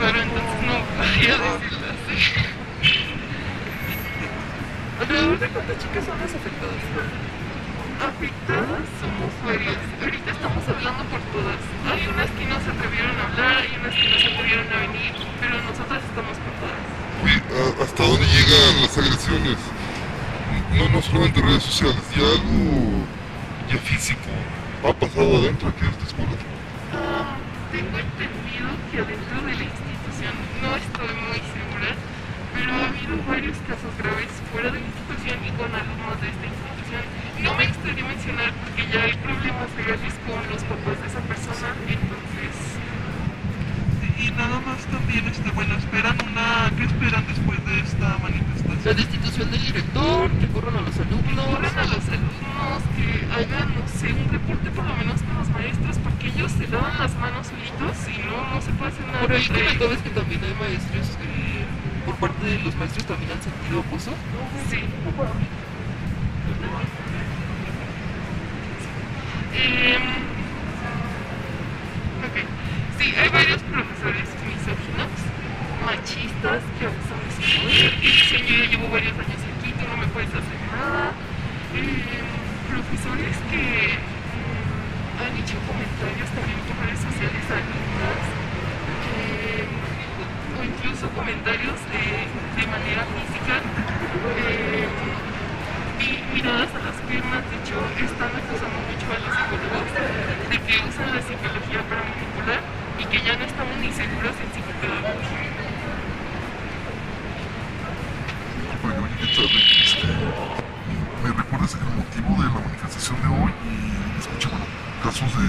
raro, entonces no podría decirlo así. ¿Alrededor de cuántas chicas son las afectadas? Afectadas somos varias. Ahorita estamos hablando por todas. Hay unas que no se atrevieron a hablar, hay unas que no se atrevieron a venir, pero nosotras estamos por todas. Oye, ¿a- ¿hasta dónde llegan las agresiones? No, no solamente redes sociales, ya algo ya físico. ¿Ha pasado adentro aquí de esta escuela? Ah, tengo entendido que adentro de la institución, no estoy muy segura, pero ha habido varios casos graves fuera de la institución y con alumnos de esta institución. No me gustaría mencionar porque ya hay problemas legales con los papás de esa persona, entonces Y nada más también, este, bueno, esperan una... ¿Qué esperan después de esta La manifestación? destitución del director, que corran a los alumnos. corren a los alumnos que hagan, no sé, un reporte por lo menos con los maestros porque ellos se lavan las manos solitos y no, no se puede hacer nada. Por ahí comentabas que también hay maestros que por parte de los maestros también han sentido acoso. Sí. Em, ok. Sí, hay varios misóginos, machistas, que. Y dicen, yo llevo varios años aquí, tú no me puedes hacer nada. Em, profesores que mm, han hecho comentarios también por redes sociales alumnas. em, o incluso comentarios de, de manera física. eh, y miradas a las piernas, de hecho, están acusando mucho a los psicólogos de que usan la psicología para manipular y que ya no estamos ni seguros en psicopedagogía. Este, ¿Me recuerdas el motivo de la manifestación de hoy? Y escuché, bueno, casos de,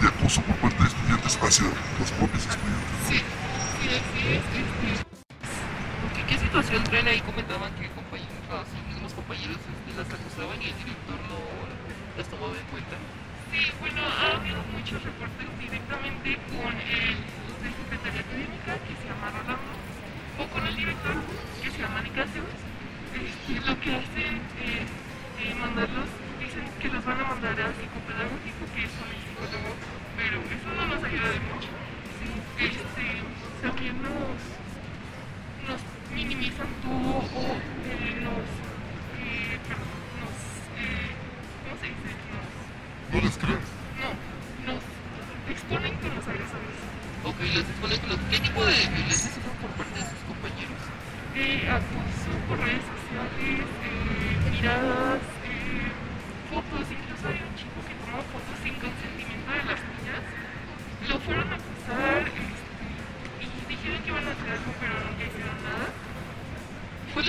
de acoso por parte de estudiantes hacia los propios estudiantes. Sí, sí, así es. Este, ¿Qué, qué situación traen ahí? Comentaban que compañeros, los mismos compañeros este, las acusaban y el director no las tomaba en cuenta. Sí, bueno, ha habido muchos reportes directamente con el de Secretaría Académica, que se llama Rolando, o con el director, que se llama Nicasio. Lo que hacen es eh, mandarlos, dicen que los van a mandar a psicopedagógico, que es el psicólogo, pero eso no nos ayuda de mucho. Sí, este, también nos, nos minimizan todo o eh, nos, eh, perdón, nos, eh, ¿cómo se dice? Nos ¿No les crees? no, nos exponen con los agresores. Ok, les exponen con los... ¿Qué tipo de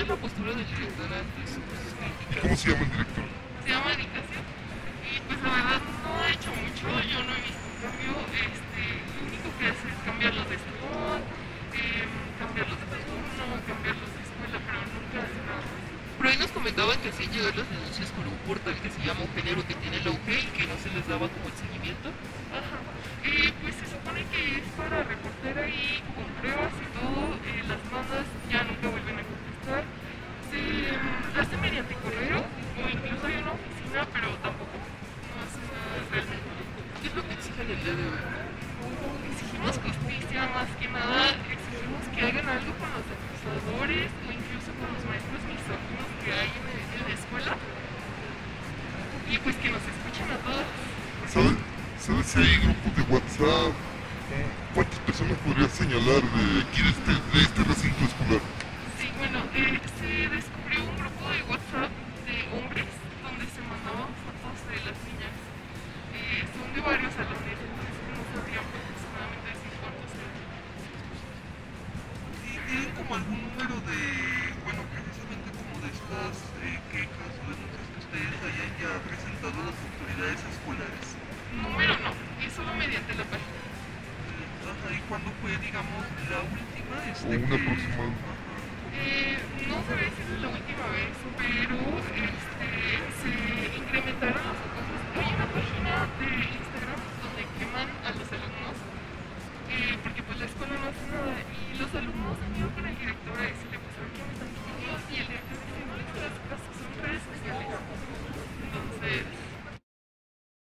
es la postura del director ante sus ¿Y críticas? cómo se llama el director? Se llama Nicasio. Y pues la verdad no ha hecho mucho, yo no he visto un cambio. Este, lo único que hace es cambiarlos de salón, eh, de turno, cambiarlos de escuela, pero nunca hace nada. Por ahí nos comentaban que hacían llegar las denuncias por un portal que se llama Un Género que tiene la UG y que no se les daba como el seguimiento. Exigimos justicia más que nada, exigimos que hagan algo con los acusadores o incluso con los maestros misóginos que hay en, el- en la escuela. Y pues que nos escuchen a todos. ¿Sabes? ¿Sabes si hay grupos de WhatsApp? ¿Cuántas personas podrías señalar de aquí de este, de este recinto escolar? Sí, bueno, eh, se descubrió un grupo de WhatsApp de hombres página. Eh, Ajá, ¿y cuándo fue, digamos, la última? ¿O Este, una que- aproximada? Eh, no sabría si es la última vez, pero este,